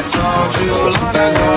I told you long ago.